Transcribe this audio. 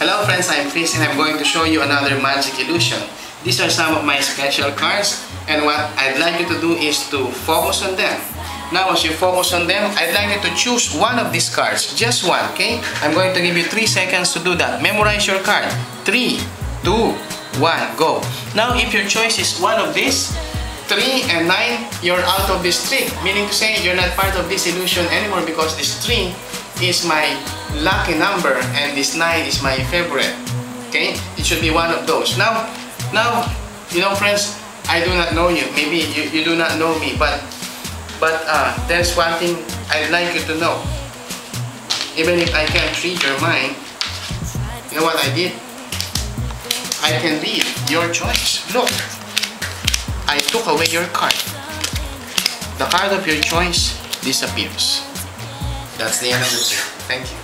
Hello friends, I'm Chris and I'm going to show you another magic illusion. These are some of my special cards and what I'd like you to do is to focus on them. Now as you focus on them, I'd like you to choose one of these cards. Just one, okay? I'm going to give you 3 seconds to do that. Memorize your card. Three, two, one, go. Now if your choice is one of these, 3 and 9, you're out of this trick. Meaning to say, you're not part of this illusion anymore because this 3 is my lucky number and this 9 is my favorite. Okay? It should be one of those. Now, now, you know friends, I do not know you. Maybe you, you do not know me, but but uh, there's one thing I'd like you to know. Even if I can't read your mind, you know what I did? I can read your choice. Look, I took away your card. The card of your choice disappears. That's the end of the trick. Thank you.